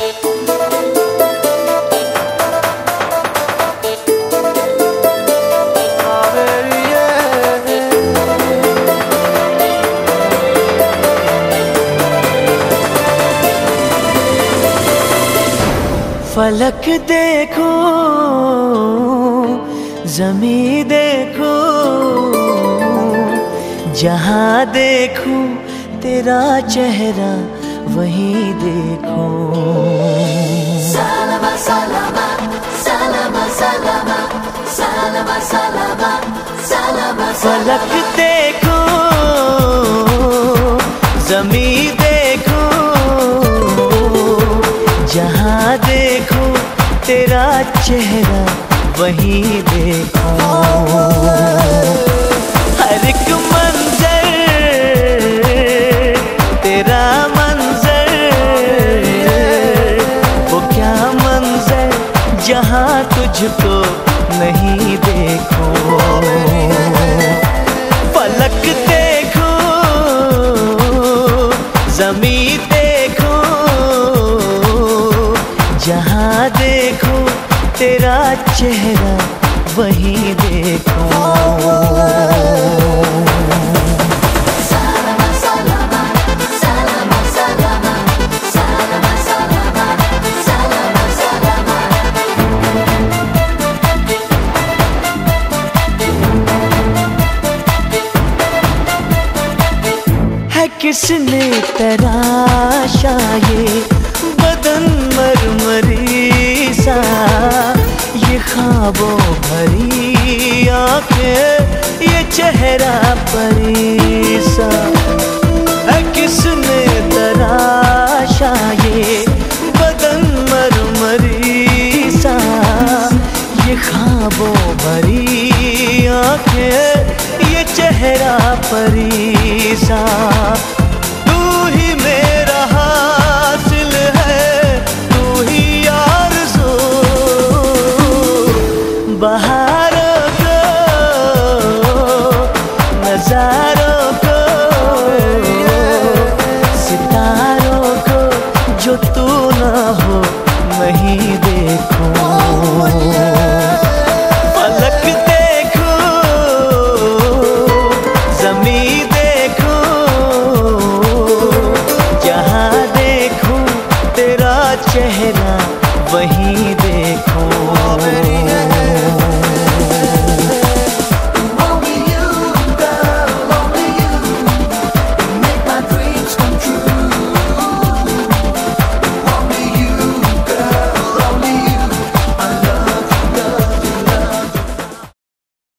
फलक देखो जमी देखो जहाँ देखो तेरा चेहरा वहीं देखो। फलक देखो जमी देखो, जहाँ देखो, तेरा चेहरा वहीं देखो। हर एक मंजर, तेरा मंजर, वो क्या मंजर, जहाँ तुझको नहीं तेरा चेहरा वहीं देखो। किसने तराशा ये बदन मरमरी सा? ख्वाबों भरी आँखें, ये चेहरा परी सा है किसने तराशा ये बदन मरमरी सा ये ख्वाबों भरी आँखें, ये चेहरा परी सा सितारों को सितारों को जो तू ना हो नहीं देखो।